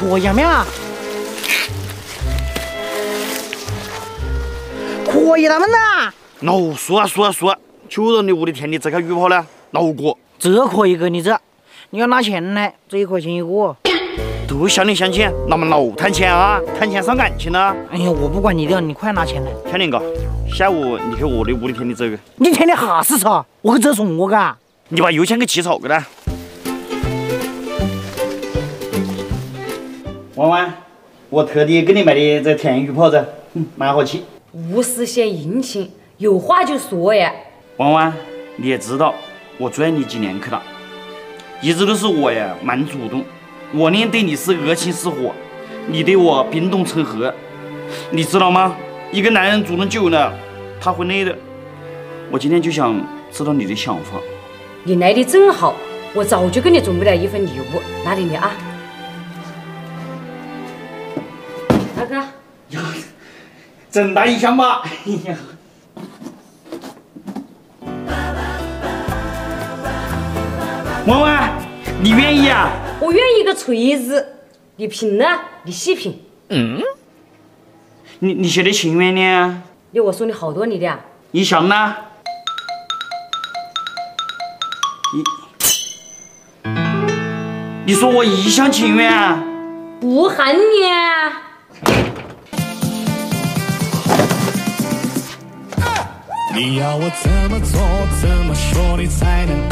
可以啊，没有啊？可以他们呐！老输啊说啊输啊！就让你屋里田里这个鱼跑呢，老哥。这可以给你这，你要拿钱来，这一块钱一个。都乡里乡亲，那么老谈钱啊？谈钱伤感情呢？哎呀，我不管你的，你快拿钱来。天林哥，下午你去我的屋里田里走个。你天天哈是啥，我给这送我嘎？你把油钱给起草个啦。弯弯，我特地给你买的这甜鱼泡子，蛮好吃。无事献殷勤，有话就说呀。弯弯，你也知道我追你几年去了，一直都是我呀，蛮主动。我呢对你是热情似火，你对我冰冻成河，你知道吗？一个男人主动久了，他会累的。我今天就想知道你的想法。你来的正好，我早就给你准备了一份礼物，拿给你啊，大哥。这么大一箱吧？文文，你愿意啊？我愿意个锤子，你评呢？你细品。嗯？你你写的情愿呢？你我送你好多你的。一箱呢？你你说我一厢情愿啊？不喊你。你要我怎么做，怎么说你才能？